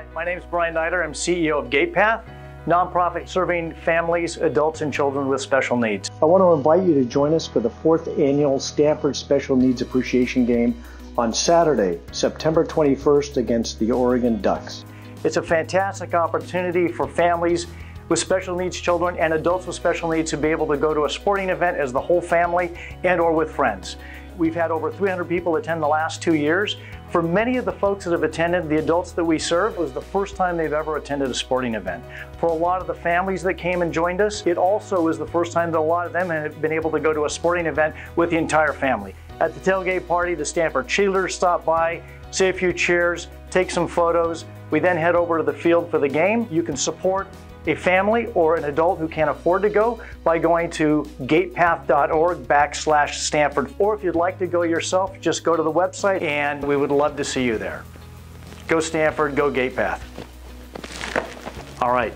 Hi, my name is Bryan Neider. I'm CEO of GatePath, nonprofit serving families, adults, and children with special needs. I want to invite you to join us for the fourth annual Stanford Special Needs Appreciation Game on Saturday, September 21st against the Oregon Ducks. It's a fantastic opportunity for families with special needs children and adults with special needs to be able to go to a sporting event as the whole family and or with friends. We've had over 300 people attend the last two years. For many of the folks that have attended, the adults that we serve, was the first time they've ever attended a sporting event. For a lot of the families that came and joined us, it also was the first time that a lot of them have been able to go to a sporting event with the entire family. At the tailgate party, the Stanford cheerleaders stopped by, say a few cheers, take some photos. We then head over to the field for the game. You can support a family or an adult who can't afford to go by going to gatepath.org backslash Stanford. Or if you'd like to go yourself, just go to the website and we would love to see you there. Go Stanford, go GatePath. All right.